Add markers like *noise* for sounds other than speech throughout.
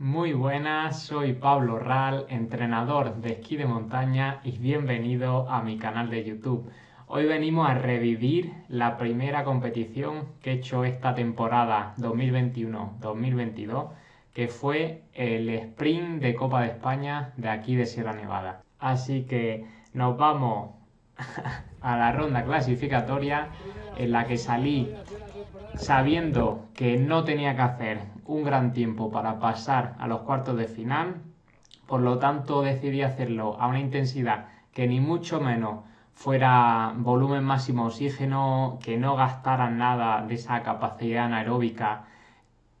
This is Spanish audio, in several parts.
Muy buenas, soy Pablo Ral, entrenador de esquí de montaña y bienvenido a mi canal de YouTube. Hoy venimos a revivir la primera competición que he hecho esta temporada 2021-2022, que fue el sprint de Copa de España de aquí de Sierra Nevada. Así que nos vamos *laughs* a la ronda clasificatoria en la que salí sabiendo que no tenía que hacer un gran tiempo para pasar a los cuartos de final, por lo tanto decidí hacerlo a una intensidad que ni mucho menos fuera volumen máximo oxígeno, que no gastara nada de esa capacidad anaeróbica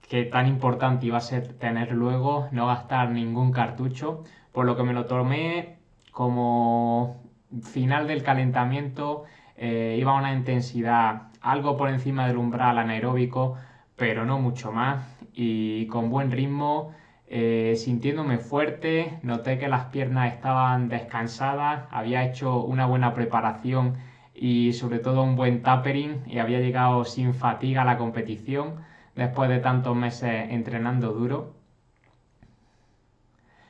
que tan importante iba a ser tener luego, no gastar ningún cartucho, por lo que me lo tomé como final del calentamiento, eh, iba a una intensidad algo por encima del umbral anaeróbico, pero no mucho más, y con buen ritmo, eh, sintiéndome fuerte, noté que las piernas estaban descansadas, había hecho una buena preparación y sobre todo un buen tapering y había llegado sin fatiga a la competición después de tantos meses entrenando duro.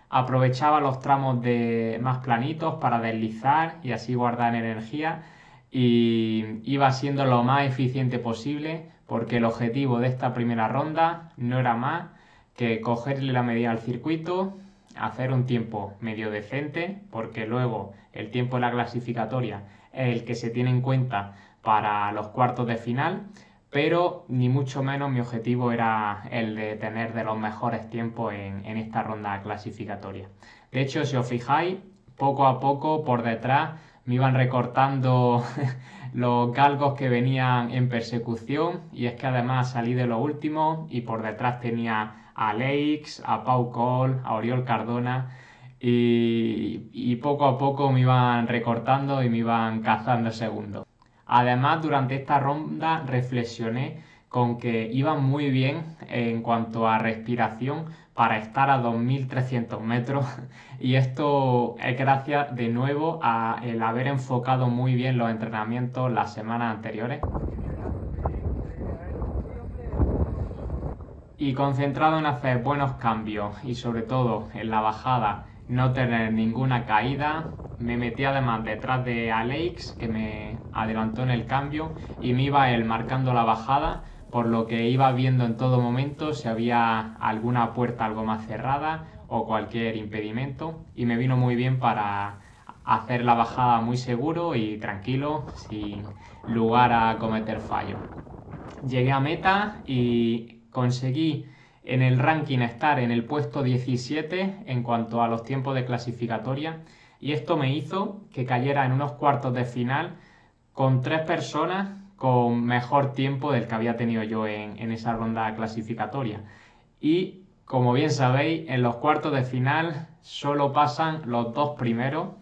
Aprovechaba los tramos de más planitos para deslizar y así guardar energía y iba siendo lo más eficiente posible porque el objetivo de esta primera ronda no era más que cogerle la medida al circuito, hacer un tiempo medio decente, porque luego el tiempo de la clasificatoria es el que se tiene en cuenta para los cuartos de final, pero ni mucho menos mi objetivo era el de tener de los mejores tiempos en, en esta ronda clasificatoria. De hecho, si os fijáis, poco a poco por detrás me iban recortando *laughs* los galgos que venían en persecución y es que además salí de lo último y por detrás tenía a Leix, a Pau Cole, a Oriol Cardona y, y, poco a poco me iban recortando y me iban cazando segundos. Además, durante esta ronda reflexioné con que iba muy bien en cuanto a respiración para estar a 2.300 metros *laughs* y esto es gracias de nuevo a el haber enfocado muy bien los entrenamientos las semanas anteriores y concentrado en hacer buenos cambios y sobre todo en la bajada no tener ninguna caída. Me metí además detrás de Alex que me adelantó en el cambio y me iba él marcando la bajada por lo que iba viendo en todo momento si había alguna puerta algo más cerrada o cualquier impedimento y me vino muy bien para hacer la bajada muy seguro y tranquilo sin lugar a cometer fallo. Llegué a meta y conseguí en el ranking estar en el puesto 17 en cuanto a los tiempos de clasificatoria y esto me hizo que cayera en unos cuartos de final con tres personas con mejor tiempo del que había tenido yo en, esa ronda clasificatoria. Y como bien sabéis, en los cuartos de final solo pasan los dos primeros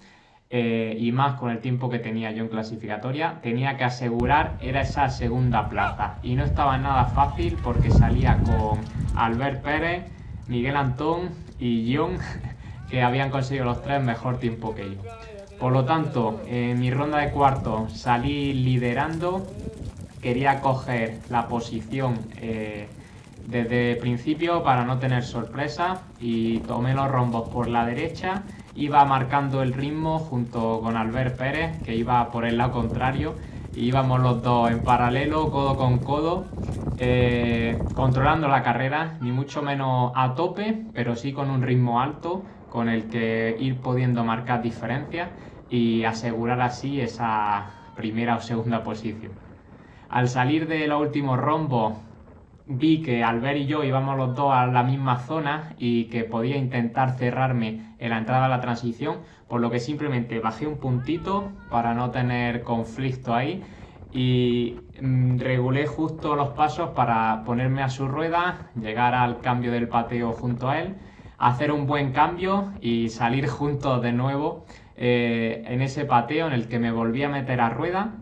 eh, y más con el tiempo que tenía yo en clasificatoria, tenía que asegurar era esa segunda plaza. Y no estaba nada fácil porque salía con Albert Pérez, Miguel Antón y John, *laughs* que habían conseguido los tres mejor tiempo que yo. Por lo tanto, en mi ronda de cuartos salí liderando, quería coger la posición eh, desde el principio para no tener sorpresa y tomé los rombos por la derecha, iba marcando el ritmo junto con Albert Pérez, que iba por el lado contrario, íbamos los dos en paralelo, codo con codo, eh, controlando la carrera, ni mucho menos a tope, pero sí con un ritmo alto con el que ir pudiendo marcar diferencias y asegurar así esa primera o segunda posición. Al salir de los últimos rombos vi que Albert y yo íbamos los dos a la misma zona y que podía intentar cerrarme en la entrada a la transición, por lo que simplemente bajé un puntito para no tener conflicto ahí y mm, regulé justo los pasos para ponerme a su rueda, llegar al cambio del pateo junto a él hacer un buen cambio y salir juntos de nuevo eh, en ese pateo en el que me volví a meter a rueda.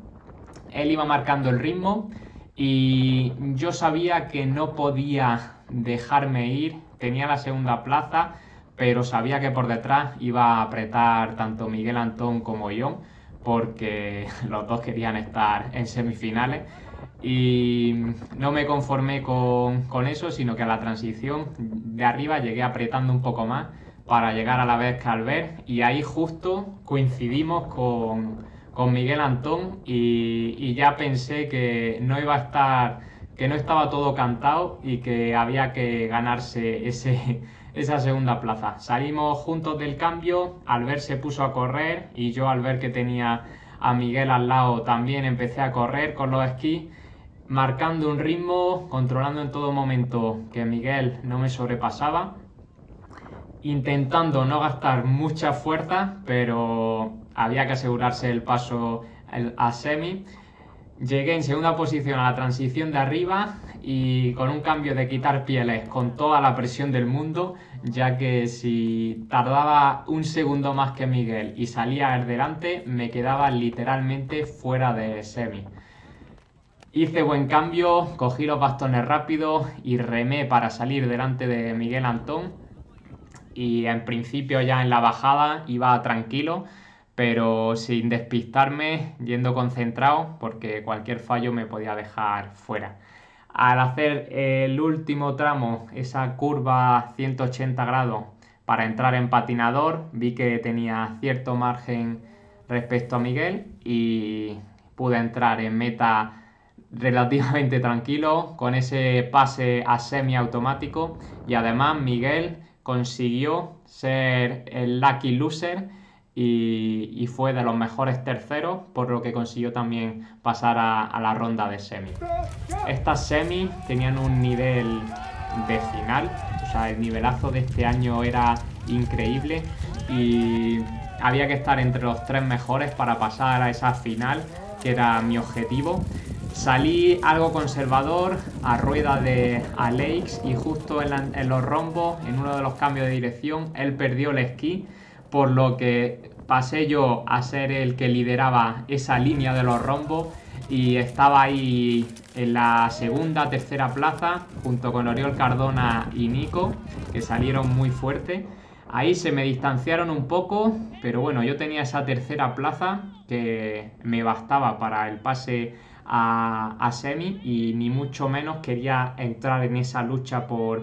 Él iba marcando el ritmo y yo sabía que no podía dejarme ir, tenía la segunda plaza, pero sabía que por detrás iba a apretar tanto Miguel Antón como yo, porque *laughs* los dos querían estar en semifinales. Y no me conformé con, con, eso, sino que a la transición de arriba llegué apretando un poco más para llegar a la vez que Albert y ahí justo coincidimos con, con Miguel Antón y, y, ya pensé que no iba a estar, que no estaba todo cantado y que había que ganarse ese, *laughs* esa segunda plaza. Salimos juntos del cambio, Albert se puso a correr y yo al ver que tenía a Miguel al lado también empecé a correr con los esquís marcando un ritmo, controlando en todo momento que Miguel no me sobrepasaba, intentando no gastar mucha fuerza, pero había que asegurarse el paso a semi. Llegué en segunda posición a la transición de arriba y con un cambio de quitar pieles con toda la presión del mundo, ya que si tardaba un segundo más que Miguel y salía delante, me quedaba literalmente fuera de semi. Hice buen cambio, cogí los bastones rápidos y remé para salir delante de Miguel Antón. Y en principio ya en la bajada iba tranquilo, pero sin despistarme, yendo concentrado, porque cualquier fallo me podía dejar fuera. Al hacer el último tramo, esa curva 180 grados para entrar en patinador, vi que tenía cierto margen respecto a Miguel y pude entrar en meta relativamente tranquilo con ese pase a semiautomático y además Miguel consiguió ser el lucky loser y, fue de los mejores terceros, por lo que consiguió también pasar a, la ronda de semi. Estas semi tenían un nivel de final, o sea, el nivelazo de este año era increíble y había que estar entre los tres mejores para pasar a esa final, que era mi objetivo. Salí algo conservador a rueda de Alex y justo en, los rombos, en uno de los cambios de dirección, él perdió el esquí, por lo que pasé yo a ser el que lideraba esa línea de los rombos y estaba ahí en la segunda, tercera plaza junto con Oriol Cardona y Nico, que salieron muy fuerte. Ahí se me distanciaron un poco, pero bueno, yo tenía esa tercera plaza que me bastaba para el pase a, semi y ni mucho menos quería entrar en esa lucha por,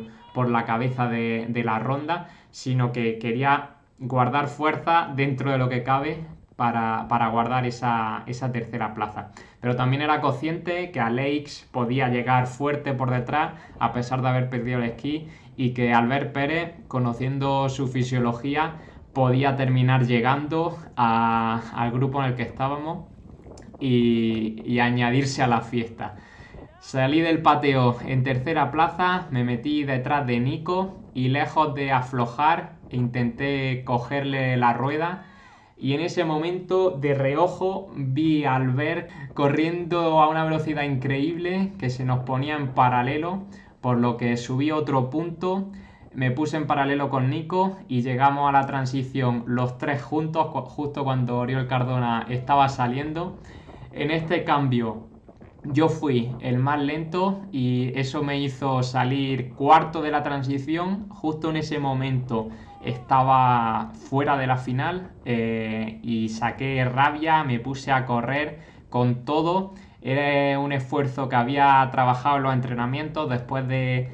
la cabeza de, la ronda, sino que quería guardar fuerza dentro de lo que cabe para, guardar esa, tercera plaza. Pero también era consciente que Alex podía llegar fuerte por detrás a pesar de haber perdido el esquí y que Albert Pérez, conociendo su fisiología, podía terminar llegando al grupo en el que estábamos y, añadirse a la fiesta. Salí del pateo en tercera plaza, me metí detrás de Nico y lejos de aflojar intenté cogerle la rueda y en ese momento de reojo vi al ver corriendo a una velocidad increíble que se nos ponía en paralelo, por lo que subí otro punto, me puse en paralelo con Nico y llegamos a la transición los tres juntos, justo cuando Oriol Cardona estaba saliendo en este cambio yo fui el más lento y eso me hizo salir cuarto de la transición. Justo en ese momento estaba fuera de la final eh, y saqué rabia, me puse a correr con todo. Era un esfuerzo que había trabajado en los entrenamientos después de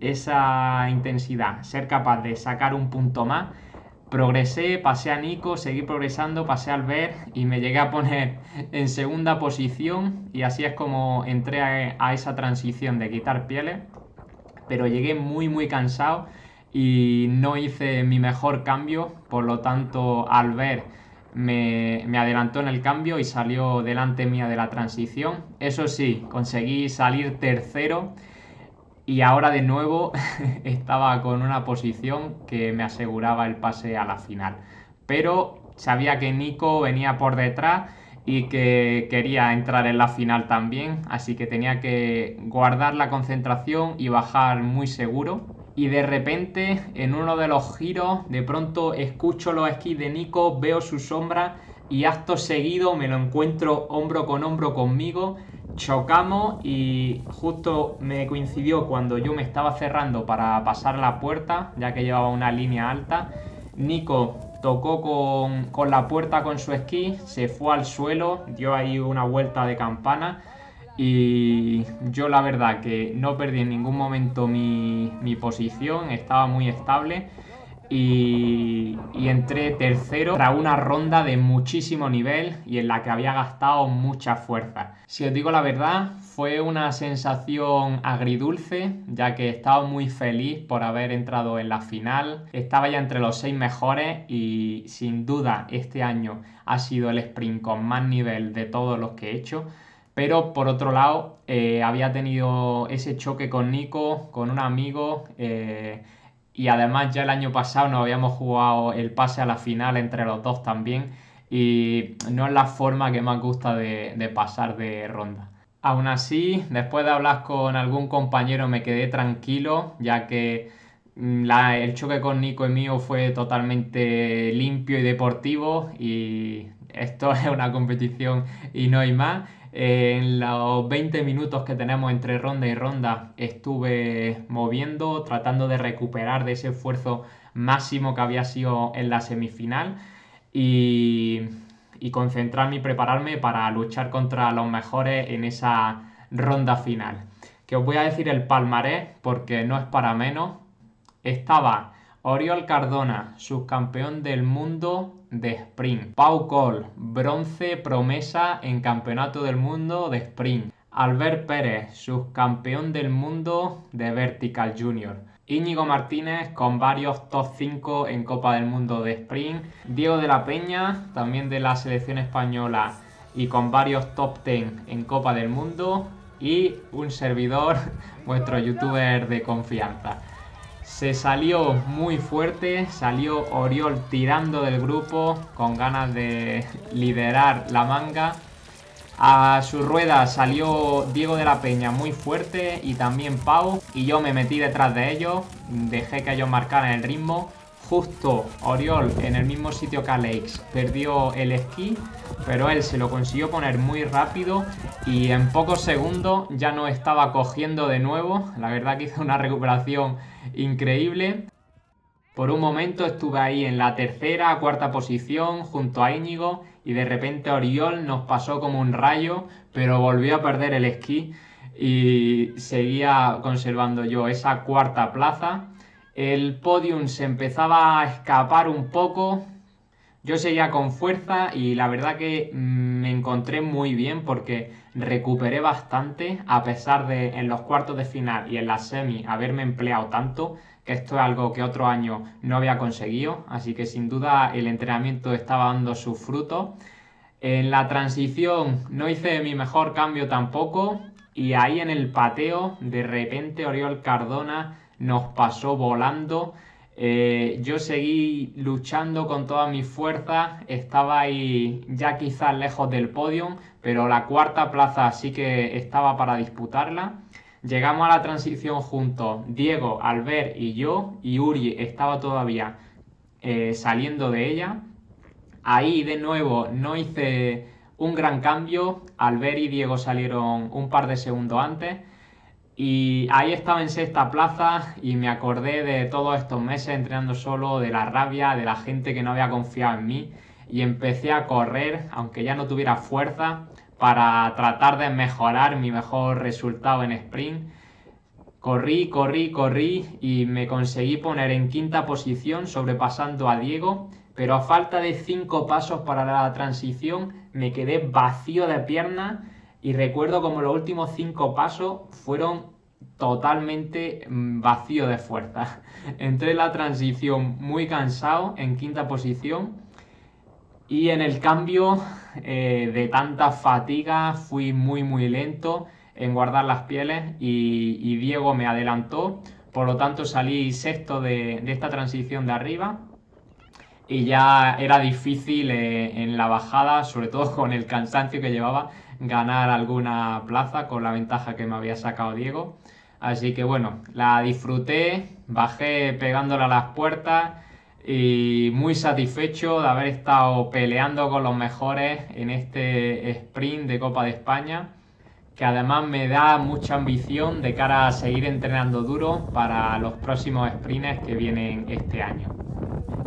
esa intensidad, ser capaz de sacar un punto más progresé, pasé a Nico, seguí progresando, pasé al ver y me llegué a poner en segunda posición y así es como entré a, esa transición de quitar pieles, pero llegué muy muy cansado y no hice mi mejor cambio, por lo tanto al ver me, me, adelantó en el cambio y salió delante mía de la transición. Eso sí, conseguí salir tercero y ahora de nuevo *laughs* estaba con una posición que me aseguraba el pase a la final. Pero sabía que Nico venía por detrás y que quería entrar en la final también, así que tenía que guardar la concentración y bajar muy seguro. Y de repente, en uno de los giros, de pronto escucho los esquís de Nico, veo su sombra y acto seguido me lo encuentro hombro con hombro conmigo chocamos y justo me coincidió cuando yo me estaba cerrando para pasar la puerta, ya que llevaba una línea alta. Nico tocó con, con la puerta con su esquí, se fue al suelo, dio ahí una vuelta de campana y yo la verdad que no perdí en ningún momento mi, posición, estaba muy estable y, entré tercero tras una ronda de muchísimo nivel y en la que había gastado mucha fuerza. Si os digo la verdad, fue una sensación agridulce, ya que estaba muy feliz por haber entrado en la final, estaba ya entre los seis mejores y sin duda este año ha sido el sprint con más nivel de todos los que he hecho. Pero por otro lado, eh, había tenido ese choque con Nico, con un amigo, eh, y además ya el año pasado nos habíamos jugado el pase a la final entre los dos también, y no es la forma que más gusta de, pasar de ronda. Aún así, después de hablar con algún compañero me quedé tranquilo, ya que mm, el choque con Nico y mío fue totalmente limpio y deportivo. Y esto *laughs* es una competición y no hay más en los 20 minutos que tenemos entre ronda y ronda estuve moviendo, tratando de recuperar de ese esfuerzo máximo que había sido en la semifinal y, concentrarme y prepararme para luchar contra los mejores en esa ronda final. Que os voy a decir el palmarés porque no es para menos. Estaba Oriol Cardona, subcampeón del mundo de sprint. Pau Col, bronce promesa en campeonato del mundo de sprint. Albert Pérez, subcampeón del mundo de vertical junior. Íñigo Martínez con varios top 5 en Copa del Mundo de sprint. Diego de la Peña, también de la selección española y con varios top 10 en Copa del Mundo. Y un servidor, *laughs* vuestro youtuber de confianza. Se salió muy fuerte, salió Oriol tirando del grupo con ganas de liderar la manga. A su rueda salió Diego de la Peña muy fuerte y también Pau. Y yo me metí detrás de ellos, dejé que ellos marcaran el ritmo Justo Oriol en el mismo sitio que Alex perdió el esquí, pero él se lo consiguió poner muy rápido y en pocos segundos ya no estaba cogiendo de nuevo. La verdad que hizo una recuperación increíble. Por un momento estuve ahí en la tercera, cuarta posición junto a Íñigo y de repente Oriol nos pasó como un rayo, pero volvió a perder el esquí y seguía conservando yo esa cuarta plaza el podium se empezaba a escapar un poco. Yo seguía con fuerza y la verdad que mm, me encontré muy bien porque recuperé bastante a pesar de en los cuartos de final y en la semi haberme empleado tanto, que esto es algo que otro año no había conseguido, así que sin duda el entrenamiento estaba dando sus frutos. En la transición no hice mi mejor cambio tampoco y ahí en el pateo de repente Oriol Cardona nos pasó volando. Eh, yo seguí luchando con todas mis fuerzas, estaba ahí ya quizás lejos del podio, pero la cuarta plaza sí que estaba para disputarla. Llegamos a la transición juntos, Diego, Albert y yo, y Uri estaba todavía eh, saliendo de ella. Ahí de nuevo no hice un gran cambio, Albert y Diego salieron un par de segundos antes. Y ahí estaba en sexta plaza y me acordé de todos estos meses entrenando solo, de la rabia, de la gente que no había confiado en mí. Y empecé a correr, aunque ya no tuviera fuerza, para tratar de mejorar mi mejor resultado en sprint. Corrí, corrí, corrí y me conseguí poner en quinta posición sobrepasando a Diego, pero a falta de cinco pasos para la transición me quedé vacío de piernas y recuerdo como los últimos cinco pasos fueron totalmente mm, vacío de fuerza. *laughs* Entré en la transición muy cansado, en quinta posición, y en el cambio *laughs* eh, de tanta fatiga fui muy muy lento en guardar las pieles y, Diego me adelantó, por lo tanto salí sexto de, esta transición de arriba y ya era difícil eh, en la bajada, sobre todo *laughs* con el cansancio que llevaba, ganar alguna plaza con la ventaja que me había sacado Diego. Así que bueno, la disfruté, bajé pegándola a las puertas y muy satisfecho de haber estado peleando con los mejores en este sprint de Copa de España, que además me da mucha ambición de cara a seguir entrenando duro para los próximos sprints que vienen este año.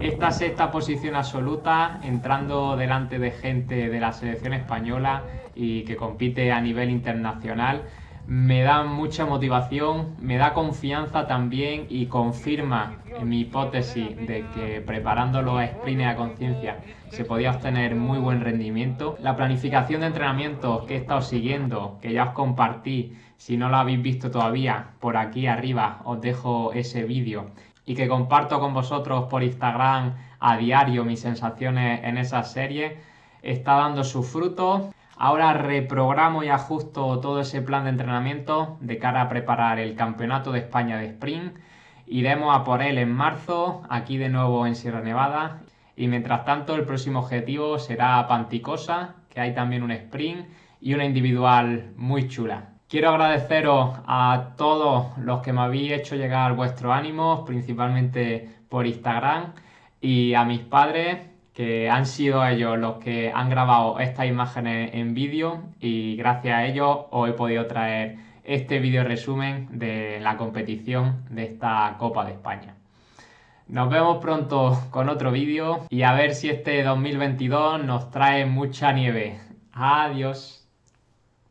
Esta sexta posición absoluta, entrando delante de gente de la selección española y que compite a nivel internacional, me da mucha motivación, me da confianza también y confirma mi hipótesis de que preparando los sprints a conciencia se podía obtener muy buen rendimiento. La planificación de entrenamientos que he estado siguiendo, que ya os compartí, si no lo habéis visto todavía, por aquí arriba os dejo ese vídeo y que comparto con vosotros por Instagram a diario mis sensaciones en esa serie, está dando sus frutos. Ahora reprogramo y ajusto todo ese plan de entrenamiento de cara a preparar el Campeonato de España de Sprint. Iremos a por él en marzo, aquí de nuevo en Sierra Nevada. Y mientras tanto, el próximo objetivo será Panticosa, que hay también un sprint y una individual muy chula. Quiero agradeceros a todos los que me habéis hecho llegar vuestros ánimos, principalmente por Instagram, y a mis padres, que han sido ellos los que han grabado estas imágenes en vídeo, y gracias a ellos os he podido traer este vídeo resumen de la competición de esta Copa de España. Nos vemos pronto con otro vídeo y a ver si este 2022 nos trae mucha nieve. Adiós.